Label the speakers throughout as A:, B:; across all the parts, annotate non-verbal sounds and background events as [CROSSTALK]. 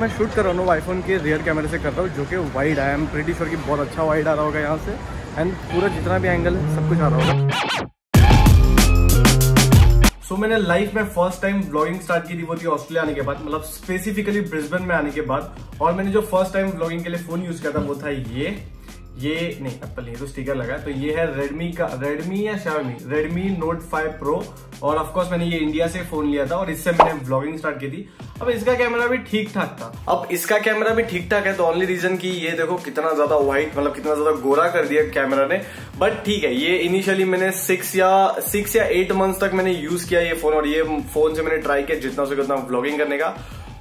A: मैं शूट कर रहा हूँ आईफोन के रियर कैमरे से कर रहा हूँ जो कि wide I am pretty sure कि बहुत अच्छा वाइड आ रहा होगा यहाँ से। एंड पूरा जितना भी एंगल है सब कुछ आ रहा होगा। सो so, मैंने लाइफ में फ़र्स्ट टाइम ब्लॉगिंग स्टार्ट की थी वो थी ऑस्ट्रेलिया आने के बाद मतलब स्पेसिफिकली ब्रिस्बेन में आने के बाद। और मैंने जो फ़र्स्ट टाइम ब्लॉगिंग के लिए फ़ोन यूज़ किया था वो था ये। ये नहीं एप्पल नहीं तो स्टिकर लगा है तो ये है रेडमी का रेडमी या शामी रेडमी नोट 5 प्रो और ऑफकोर्स मैंने ये इंडिया से फ़ोन लिया था और इससे मैंने ब्लॉगिंग स्टार्ट की थी। अब इसका कैमरा भी ठीक ठाक था। अब इसका कैमरा भी ठीक ठाक है तो ओनली रीजन की ये देखो कितना ज़्यादा व्हाइट मतलब कितना ज़्यादा गोरा कर दिया कैमरा ने। बट ठीक है, ये इनिशियली मैंने सिक्स या सिक्स या एट मंथ तक मैंने यूज़ किया ये फ़ोन और ये फ़ोन से मैंने ट्राई किया जितना से उतना ब्लॉगिंग करने का।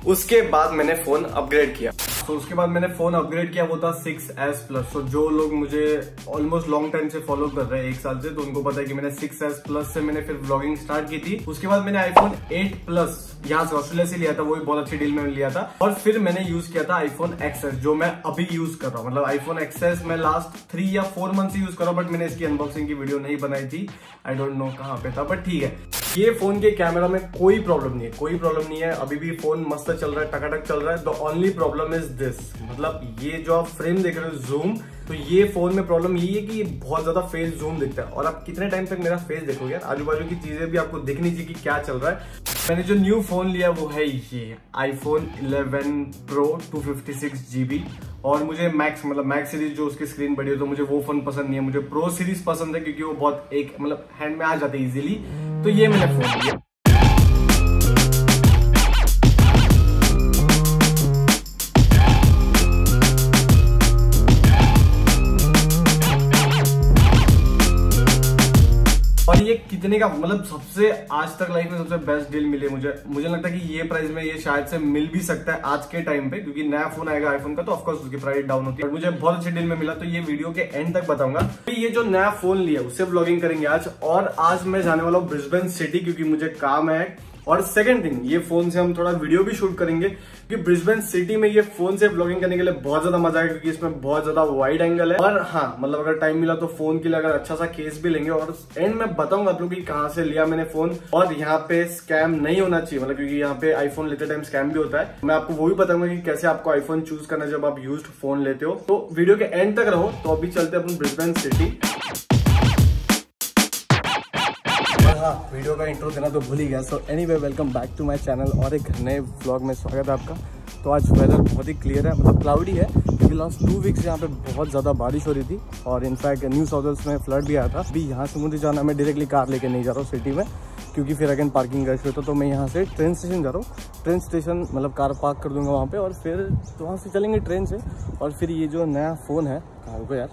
A: उसके बाद मैंने फ़ोन अपग्रेड किया। तो उसके बाद मैंने फ़ोन अपग्रेड किया, वो था सिक्स एस प्लस तो जो लोग मुझे ऑलमोस्ट लॉन्ग टाइम से फॉलो कर रहे हैं, एक साल से तो उनको पता है कि मैंने सिक्स एस प्लस से मैंने फिर ब्लॉगिंग स्टार्ट की थी। उसके बाद मैंने आईफोन एट प्लस यहाँ से ऑस्ट्रेलिया से लिया था, वो भी बहुत अच्छी डील में लिया था। और फिर मैंने यूज़ किया था आईफोन एक्सेस जो मैं अभी यूज़ कर रहा हूँ। मतलब आईफोन एक्सएस मैं लास्ट थ्री या फोर मंथ से यूज़ कर रहा हूँ बट मैंने इसकी अनबॉक्सिंग की वीडियो नहीं बनाई थी। आई डोंट नो कहाँ पे था बट ठीक है। ये फ़ोन के कैमरा में कोई प्रॉब्लम नहीं है, कोई प्रॉब्लम नहीं है। अभी भी फ़ोन मस्त चल रहा है, टकाटक चल रहा है। The only problem is this मतलब ये जो आप फ्रेम देख रहे हो जूम तो ये फ़ोन में प्रॉब्लम यही है कि बहुत ज़्यादा फेस जूम दिखता है। और आप कितने टाइम तक मेरा फेस देखोगे आजू बाजू की चीज़ें भी आपको दिखनी चाहिए कि क्या चल रहा है। मैंने जो न्यू फ़ोन लिया वो है ये आईफोन 11 प्रो 256 जीबी और मुझे मैक्स मतलब मैक्स सीरीज़ जो उसकी स्क्रीन बड़ी हो तो मुझे वो फ़ोन पसंद नहीं है। मुझे प्रो सीरीज़ पसंद है क्योंकि वो बहुत एक मतलब हैंड में आ जाते इजीली तो ये मैंने फ़ोन लिया। कितने का मतलब सबसे आज तक लाइफ में सबसे बेस्ट डील मिली मुझे। मुझे लगता है कि ये प्राइस में ये शायद से मिल भी सकता है आज के टाइम पे, क्योंकि नया फ़ोन आएगा आईफोन का तो ऑफकोर्स उसकी प्राइस डाउन होती है। मुझे बहुत अच्छी डील में मिला तो ये वीडियो के एंड तक बताऊँगा। तो ये जो नया फ़ोन लिया, उससे ब्लॉगिंग करेंगे आज। और आज मैं जाने वाला हूँ ब्रिस्बेन सिटी क्योंकि मुझे काम है। और सेकंड थिंग ये फ़ोन से हम थोड़ा वीडियो भी शूट करेंगे क्योंकि ब्रिस्बेन सिटी में ये फ़ोन से ब्लॉगिंग करने के लिए बहुत ज़्यादा मज़ा आएगा क्योंकि इसमें बहुत ज़्यादा वाइड एंगल है। और हाँ मतलब अगर टाइम मिला तो फ़ोन के लिए अगर अच्छा सा केस भी लेंगे। और एंड में बताऊँगा आप लोग की कहाँ से लिया मैंने फ़ोन और यहाँ पे स्कैम नहीं होना चाहिए मतलब क्योंकि यहाँ पे आईफोन लेते टाइम स्कैम भी होता है। मैं आपको वो भी बताऊँगा कि कैसे आपको आईफोन चूज़ करना जब आप यूज़ फ़ोन लेते हो। तो वीडियो के एंड तक रहो तो अभी चलते अपन ब्रिस्बेन सिटी हाँ वीडियो का इंट्रो देना तो भूल ही गया। So anyway welcome back to my channel और एक नए ब्लॉग में स्वागत है आपका। तो आज वेदर बहुत ही क्लियर है मतलब क्लाउडी है, क्योंकि लास्ट टू वीक्स यहाँ पे बहुत ज़्यादा बारिश हो रही थी और in fact New South Wales में फ्लड भी आया था। अभी यहाँ से मुझे जाना, मैं डायरेक्टली कार लेके नहीं जा रहा हूँ सिटी में, क्योंकि फिर अगेन पार्किंग रश होता तो मैं यहाँ से ट्रेन स्टेशन जा रहा हूँ। ट्रेन स्टेशन मतलब कार पार्क कर दूँगा वहाँ पे और फिर तो वहाँ से चलेंगे ट्रेन से और फिर ये जो नया फ़ोन है कार को यार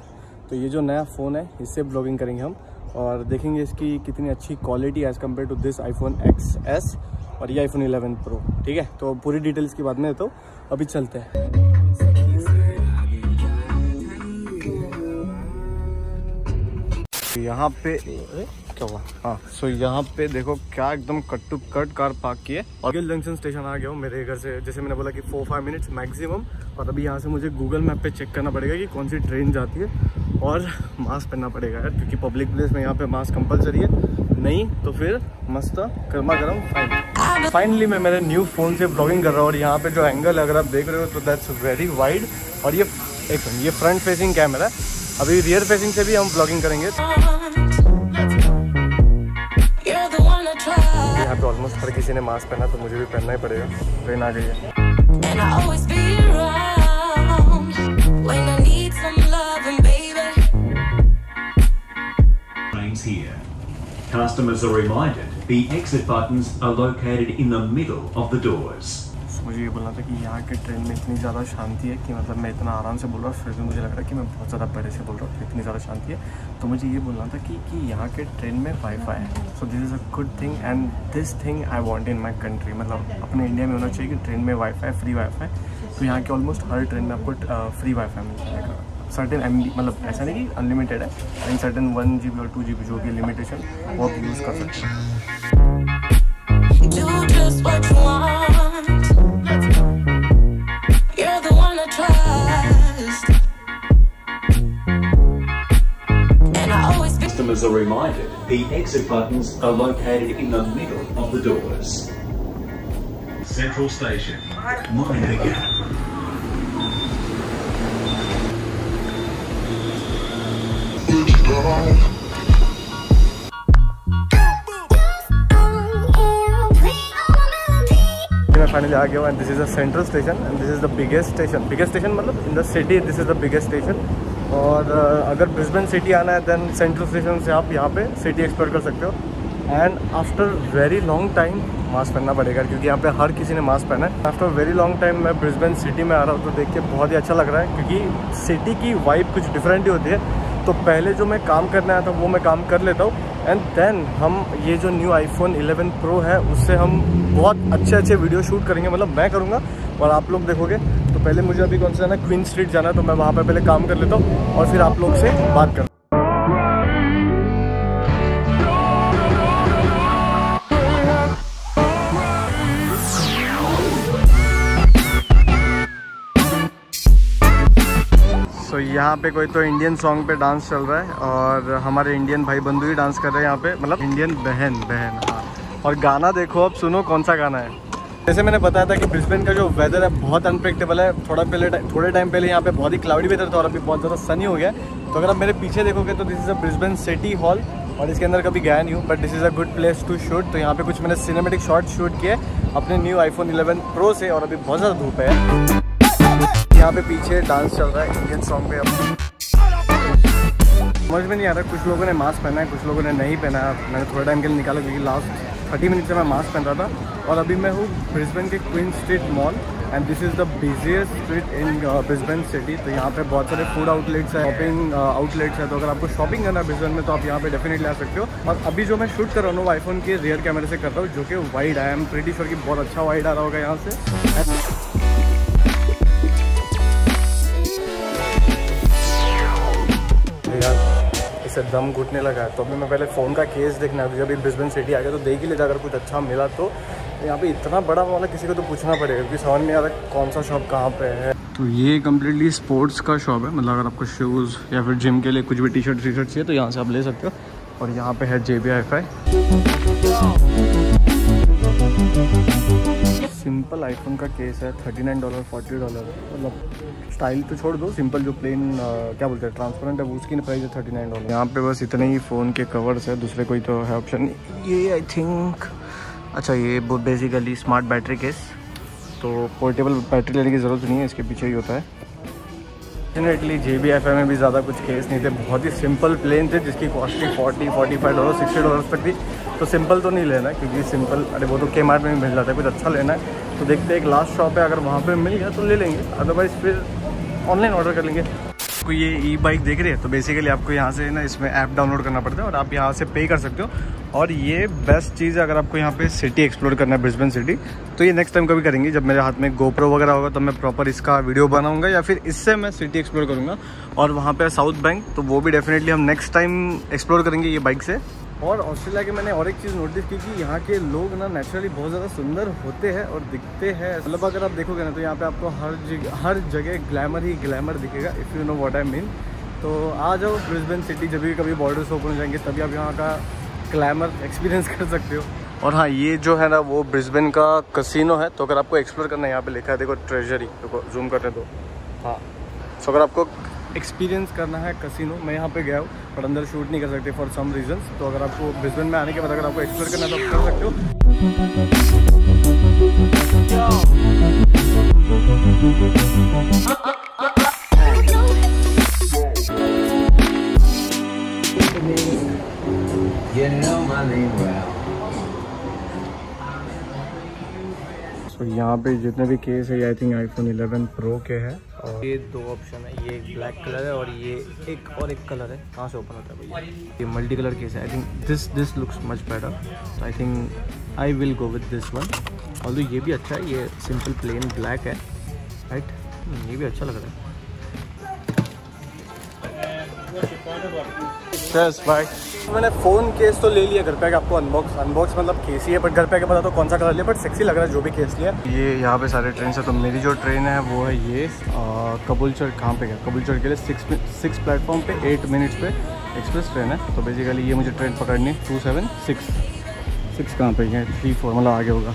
A: तो ये जो नया फ़ोन है, इससे ब्लॉगिंग करेंगे हम। और देखेंगे इसकी कितनी अच्छी quality as compare to this iPhone X S और ये आईफोन 11 प्रो ठीक है? तो पूरी डिटेल्स की बात में तो अभी चलते हैं। यहाँ पे क्या हुआ? हाँ सो यहाँ पे देखो क्या एकदम cut to cut car park की है। और गिल जंक्शन स्टेशन आ गया हूँ मेरे घर से। जैसे मैंने बोला कि फोर फाइव मिनट्स मैक्सिमम और अभी यहाँ से मुझे गूगल मैप पे चेक करना पड़ेगा कि कौन सी ट्रेन जाती है। और मास्क पहनना पड़ेगा यार, क्योंकि पब्लिक प्लेस में यहाँ पे मास्क कंपलसरी है। नहीं तो फिर मस्त गर्मा गर्म फाइन फाइनली मैं मेरे न्यू फ़ोन से ब्लॉगिंग कर रहा हूँ और यहाँ पे जो एंगल अगर आप देख रहे हो तो दैट्स वेरी वाइड और ये एक ये फ्रंट फेसिंग कैमरा है। अभी रियर फेसिंग से भी हम ब्लॉगिंग करेंगे। यहाँ पे ऑलमोस्ट हर किसी ने मास्क पहना तो मुझे भी पहनना ही पड़ेगा ट्रेन आ गई है
B: here. Customers are reminded the exit buttons are located in the middle of the doors.
A: मुझे ये बोलना था कि यहाँ के ट्रेन में इतनी ज़्यादा शांति है कि मतलब मैं इतना आराम से बोल रहा हूँ, फिर भी मुझे लग रहा है कि मैं बहुत ज़्यादा पहले से बोल रहा हूँ इतनी ज़्यादा शांति है। तो मुझे ये बोलना था कि कि यहाँ के ट्रेन में वाईफाई है। So this is a good thing and this thing I want in my country मतलब अपने इंडिया में होना चाहिए कि ट्रेन में वाईफाई फ्री वाईफाई तो यहाँ के ऑलमोस्ट हर ट्रेन में आपको फ्री वाईफाई मिल जाएगा। सर्टेन एम मतलब ऐसा नहीं कि अनलिमिटेड है and certain one G B और टू जी बी जो भी लिमिटेशन वो आप यूज़ कर सकते हैं।
B: Customers are reminded the exit buttons are located in the middle of the doors. Central Station. Mind the gap.
A: मैं फाइनली आ गया हूँ and this is the central station and this is the biggest station biggest station मतलब in the city this is the biggest station और अगर Brisbane city आना है then central station से आप यहाँ पे सिटी एक्सप्लोर कर सकते हो। And after very long time mask पहनना पड़ेगा, क्योंकि यहाँ पे हर किसी ने मास्क पहना है। आफ्टर वेरी लॉन्ग टाइम मैं ब्रिस्बेन सिटी में आ रहा हूँ तो देख के बहुत ही अच्छा लग रहा है, क्योंकि सिटी की वाइब कुछ डिफरेंट ही होती है। तो पहले जो मैं काम करने आया था, वो मैं काम कर लेता हूँ। एंड देन हम, ये जो न्यू आईफोन 11 प्रो है, उससे हम बहुत अच्छे अच्छे वीडियो शूट करेंगे। मतलब मैं करूँगा, और आप लोग देखोगे पहले मुझे अभी कौन सा जाना क्वीन स्ट्रीट जाना तो मैं वहाँ पर पहले काम कर लेता हूँ और फिर आप लोग से बात करता सो यहाँ पे कोई तो इंडियन सॉन्ग पे डांस चल रहा है और हमारे इंडियन भाई बंधु ही डांस कर रहे हैं यहाँ पे मतलब इंडियन बहन बहन हाँ। और गाना देखो अब सुनो कौन सा गाना है। जैसे मैंने बताया था कि ब्रिस्बेन का जो वेदर है बहुत अनप्रेडिक्टेबल है। थोड़ा पहले थोड़े टाइम पहले यहाँ पे बहुत ही क्लाउडी वेदर था और अभी बहुत ज़्यादा सनी हो गया तो अगर आप मेरे पीछे देखोगे तो this is a Brisbane city hall और इसके अंदर कभी गया नहीं हूँ but this is a good place to shoot तो यहाँ पे कुछ मैंने सिनेमेटिक शॉट शूट किए अपने न्यू आईफोन 11 प्रो से और अभी बहुत ज़्यादा धूप है। यहाँ पे पीछे डांस चल रहा है इंडियन सॉन्ग पे समझ में नहीं आ रहा, कुछ लोगों ने मास्क पहना है, कुछ लोगों ने नहीं पहना मैंने थोड़ा टाइम के लिए निकाला क्योंकि लास्ट थर्टी मिनट से मैं मास्क पहन रहा था और अभी मैं हूँ ब्रिस्बेन के Queen Street mall and this is the busiest street in Brisbane city तो यहाँ पे बहुत सारे फ़ूड आउटलेट्स है शॉपिंग आउटलेट्स है। तो अगर आपको शॉपिंग करना है ब्रिस्बेन में तो आप यहाँ पे डेफिनेटली आ सकते हो। और अभी जो मैं शूट कर रहा हूँ वो आईफोन के रियर कैमरे से कर रहा हूँ, जो कि वाइड है। आई एम प्रीटी श्योर की बहुत अच्छा वाइड आ रहा होगा यहाँ से। इसे दम घुटने लगा है। तो अभी मैं पहले फ़ोन का केस देखना है अभी ब्रिस्बेन सिटी आ गया तो देख ही लेता अगर कुछ अच्छा मिला तो। यहाँ पे इतना बड़ा वाला किसी को तो पूछना पड़ेगा, क्योंकि समझ नहीं आ रहा कौन सा शॉप कहाँ पे है। तो ये कम्प्लीटली स्पोर्ट्स का शॉप है मतलब अगर आपको शूज़ या फिर जिम के लिए कुछ भी टी शर्ट टी शर्ट चाहिए तो यहाँ से आप ले सकते हो। और यहाँ पे है जे बी सिंपल आईफोन का केस है thirty nine dollar forty dollar मतलब स्टाइल तो छोड़ दो सिंपल जो प्लेन क्या बोलते हैं ट्रांसपेरेंट है वो उसकी प्राइस है थर्टी नाइन डॉलर यहाँ पे बस इतने ही फ़ोन के कवर्स है दूसरे कोई तो है ऑप्शन ये आई थिंक अच्छा ये बेसिकली स्मार्ट बैटरी केस तो पोर्टेबल बैटरी लेने की ज़रूरत नहीं है इसके पीछे ही होता है। डेफिनेटली जे बी एफ़ में भी ज़्यादा कुछ केस नहीं थे। बहुत ही सिंपल प्लेन थे, जिसकी कॉस्ट थी forty forty five dollar sixty dollar तक थी। तो सिंपल तो नहीं लेना, क्योंकि सिंपल अरे वो तो के मार्ट में भी मिल जाता है, कुछ अच्छा लेना है। तो देखते हैं, एक लास्ट शॉप है, अगर वहाँ पर मिल गया तो ले लेंगे। अदरवाइज़ फिर ऑनलाइन ऑर्डर कर लेंगे। आपको ये ई बाइक देख रही है तो बेसिकली आपको यहाँ से ना इसमें ऐप डाउनलोड करना पड़ता है और आप यहाँ से पे कर सकते हो। और ये बेस्ट चीज़ है, अगर आपको यहाँ पे सिटी एक्सप्लोर करना है ब्रिस्बेन सिटी तो ये नेक्स्ट टाइम कभी करेंगे। जब मेरे हाथ में गोप्रो वगैरह होगा तो मैं प्रॉपर इसका वीडियो बनाऊँगा या फिर इससे मैं सिटी एक्सप्लोर करूँगा। और वहाँ पर साउथ बैंक तो वो भी डेफिनेटली हम नेक्स्ट टाइम एक्सप्लोर करेंगे ये बाइक से। और ऑस्ट्रेलिया के मैंने और एक चीज़ नोटिस की कि यहाँ के लोग ना नेचुरली बहुत ज़्यादा सुंदर होते हैं और दिखते हैं। मतलब अगर आप देखोगे ना तो यहाँ पे आपको हर जगह हर जगह ग्लैमर ही ग्लैमर दिखेगा if you know what I mean तो आ जाओ ब्रिस्बेन सिटी जब भी कभी बॉर्डर्स ओपन हो जाएँगे, तभी आप यहाँ का ग्लैमर एक्सपीरियंस [LAUGHS] कर सकते हो। और हाँ ये जो है ना, वो ब्रिस्बेन का कसिनो है तो अगर आपको एक्सप्लोर करना है, यहाँ पे लिखा है, देखो ट्रेजरी देखो जूम करने दो। हाँ। तो अगर आपको एक्सपीरियंस करना है कसिनो मैं यहाँ पे गया हूँ बट अंदर शूट नहीं कर सकते फॉर सम रीजन तो अगर आपको ब्रिस्बेन में आने के बाद अगर आपको एक्सप्लोर करना है तो कर सकते हो। सो so, यहाँ पे जितने भी केस है आई थिंक आईफोन 11 प्रो के हैं और ये दो ऑप्शन है ये एक ब्लैक कलर है और ये एक और एक कलर है। कहाँ से ओपन होता है भैया? ये मल्टी कलर केस है I think this this looks much better I think I will go with this one although ये भी अच्छा है ये सिंपल प्लेन ब्लैक है राइट ये भी अच्छा लग रहा है। बाय मैंने फ़ोन केस तो ले लिया, घर पे आपको अनबॉक्स अनबॉक्स मतलब केस ही है बट घर पे पता तो कौन सा कलर लिया बट सेक्सी लग रहा है जो भी केस लिया। ये यहाँ पे सारे ट्रेन है तो मेरी जो ट्रेन है वो है ये कबूलचर, कहाँ पे गया? कबूलचर के लिए सिक्स सिक्स प्लेटफॉर्म पे एट मिनट्स पे एक्सप्रेस ट्रेन है। तो बेसिकली ये मुझे ट्रेन पकड़नी है टू सेवन सिक्स सिक्स कहाँ पे? है थ्री फोर मतलब आगे होगा।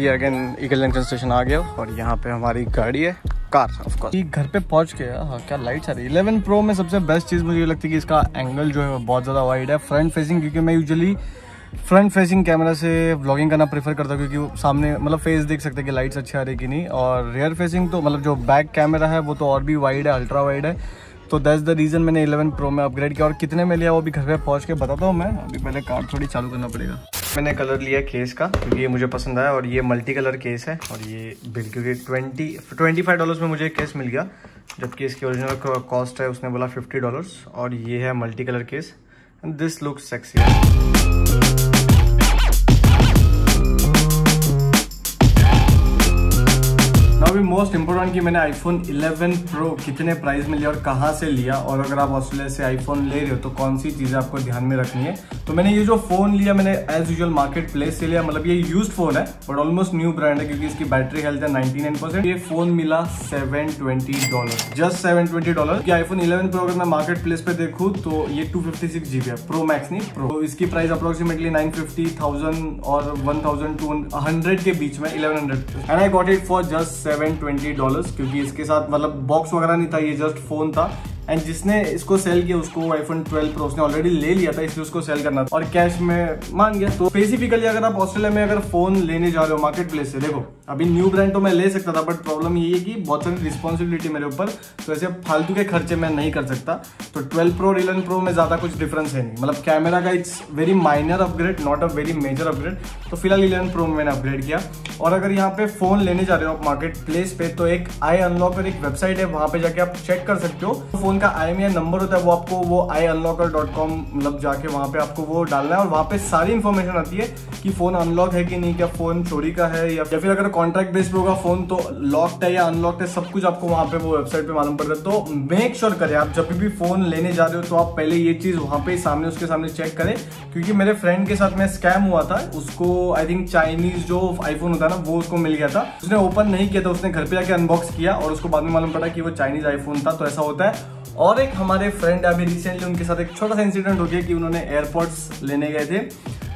A: ये अगेन ईगल जंक्शन स्टेशन आ गया और यहाँ पे हमारी गाड़ी है कार ऑफ़ कोर्स घर पे पहुँच के हाँ। क्या लाइट्स आ रही है? 11 प्रो में सबसे बेस्ट चीज़ मुझे लगती है कि इसका एंगल जो है वो बहुत ज़्यादा वाइड है। फ्रंट फेसिंग क्योंकि मैं यूजली फ्रंट फेसिंग कैमरा से व्लॉगिंग करना प्रेफर करता हूँ, क्योंकि सामने मतलब फेस देख सकते हैं कि लाइट्स अच्छी आ रही कि नहीं। और रियर फेसिंग तो मतलब जो बैक कैमरा है, वो तो और भी वाइड है अल्ट्रा वाइड है। तो दैट्स द रीज़न मैंने 11 प्रो में अपग्रेड किया और कितने में लिया वो भी घर पे पहुँच के बताता हूँ मैं। अभी पहले कार थोड़ी चालू करना पड़ेगा। मैंने कलर लिया केस का, क्योंकि ये मुझे पसंद आया और ये मल्टी कलर केस है और ये बिल क्योंकि ट्वेंटी ट्वेंटी फाइव डॉलर्स में मुझे केस मिल गया जबकि इसकी ओरिजिनल कॉस्ट है, उसने बोला फिफ्टी डॉलर्स और ये है multi colour case and this look sexy most important कि मैंने आईफोन 11 प्रो कितने प्राइस में लिया और कहाँ से लिया? और अगर आप ऑस्ट्रेलिया से आईफोन ले रहे हो तो कौन सी चीज़ें आपको ध्यान में रखनी है? तो मैंने ये जो फ़ोन लिया, मैंने एज यूजल मार्केट प्लेस से लिया। मतलब ये यूज़ फ़ोन है बट ऑलमोस्ट न्यू ब्रांड है, क्योंकि इसकी बैटरी हेल्थ है नाइनटी ये फ़ोन मिला seven dollar just seven dollar iPhone eleven pro अगर मैं मार्केट प्लेस पे देखूँ तो ये टू है। प्रो मैक्स नहीं प्रो तो इसकी प्राइस अप्रोक्सीमेटली नाइन और वन के बीच में eleven hundred and I got it for just twenty dollars क्योंकि इसके साथ मतलब बॉक्स वगैरह नहीं था ये जस्ट फ़ोन था। एंड जिसने इसको सेल किया, उसको आईफोन 12 प्रो उसने ऑलरेडी ले लिया था, इसलिए उसको सेल करना था। और कैश में मान गया तो स्पेसिफिकली अगर आप ऑस्ट्रेलिया में अगर फ़ोन लेने जा रहे हो मार्केट प्लेस से, देखो, अभी न्यू ब्रांड तो मैं ले सकता था बट प्रॉब्लम ये है कि बहुत सारी रिस्पॉन्सिबिलिटी मेरे ऊपर तो ऐसे फालतू के खर्चे मैं नहीं कर सकता। तो 12 प्रो 11 प्रो में ज़्यादा कुछ डिफरेंस है नहीं। मतलब कैमरा का it's very minor upgrade not a very major upgrade तो फ़िलहाल 11 प्रो में मैंने अपग्रेड किया। और अगर यहाँ पे फ़ोन लेने जा रहे हो आप मार्केट प्लेस पे तो एक आई अनलॉक एक वेबसाइट है, वहाँ पे जाके आप चेक कर सकते हो। फ़ोन का आई एम नंबर होता है, वो आपको वो आई अनलॉकर डॉट कॉम मतलब जाके वहाँ पे आपको वो डालना है और वहाँ पे सारी इन्फॉर्मेशन आती है कि फ़ोन अनलॉक है कि नहीं, क्या फ़ोन चोरी का है या फिर अगर कॉन्ट्रैक्ट बेस्ड होगा फ़ोन तो लॉक्ड है या अनलॉक्ड है, सब कुछ आपको वहाँ पे वो वेबसाइट पे मालूम पड़ रहा है। तो मेक श्योर करें आप, जब भी फ़ोन लेने जा रहे हो तो आप पहले ये चीज़ वहाँ पे सामने, उसके सामने चेक करें। क्योंकि मेरे फ्रेंड के साथ में स्कैम हुआ था, उसको आई थिंक चाइनीज़ जो आईफोन होता ना, वो उसको मिल गया था। उसने ओपन नहीं किया था, उसने घर पे जाके अनबॉक्स किया और उसको बाद में मालूम पड़ा कि वो चाइनीज़ आईफोन था तो ऐसा होता है। और एक हमारे फ्रेंड अभी रिसेंटली उनके साथ एक छोटा सा इंसिडेंट हो गया कि उन्होंने एयरपोर्ट्स लेने गए थे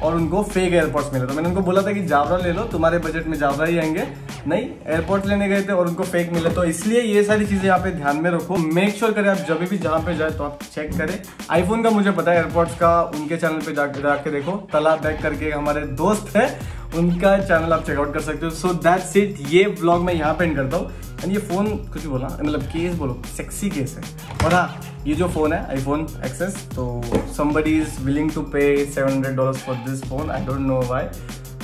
A: और उनको फेक एयरपोर्ट्स मिले तो मैंने उनको बोला था कि जावरा ले लो, तुम्हारे बजट में जावरा ही आएँगे। नहीं एयरपोर्ट लेने गए थे और उनको फेक मिले। तो इसलिए ये सारी चीज़ें यहाँ पे ध्यान में रखो। मेक श्योर करें आप जब भी जहाँ पे जाए तो आप चेक करें। आईफोन का मुझे पता है एयरपोर्ट्स का, उनके चैनल पर जाके जाके देखो। तला बैक करके हमारे दोस्त है। उनका चैनल आप चेकआउट कर सकते हो. सो दैट्स इट ये ब्लॉग मैं यहाँ पे एंड करता हूँ. एंड ये फ़ोन कुछ बोला मतलब केस बोलो. सेक्सी केस है. और हाँ ये जो फ़ोन है आईफोन एक्सेस तो somebody is willing to pay seven hundred dollar for this phone I don't know why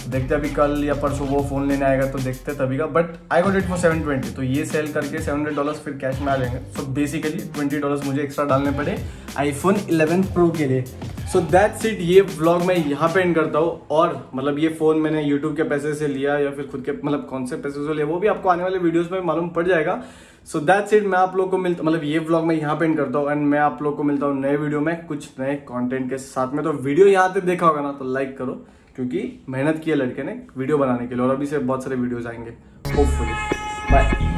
A: देखते अभी कल या परसों वो फ़ोन लेने आएगा तो देखते तभी का. But I got it for seven twenty तो ये सेल करके सेवन हंड्रेड डॉलर फिर कैश में आ जाएँगे. सो बेसिकली ट्वेंटी डॉलर मुझे एक्स्ट्रा डालने पड़े आईफोन इलेवन प्रो के लिए. सो दैट्स इट ये व्लॉग मैं यहाँ पे एंड करता हूँ और मतलब ये फ़ोन मैंने यूट्यूब के पैसे से लिया या फिर खुद के मतलब कौन से पैसे से लिया, वो भी आपको आने वाले वीडियोस में मालूम पड़ जाएगा। सो दैट्स इट मैं आप लोग को मिलता मतलब ये व्लॉग मैं यहाँ पे एंड करता हूँ एंड मैं आप लोग को मिलता हूँ नए वीडियो में कुछ नए कंटेंट के साथ में। तो वीडियो यहाँ तक देखा होगा ना तो लाइक करो, क्योंकि मेहनत की है लड़के ने वीडियो बनाने के लिए और अभी से बहुत सारे वीडियोज़ आएँगे। Hopefully by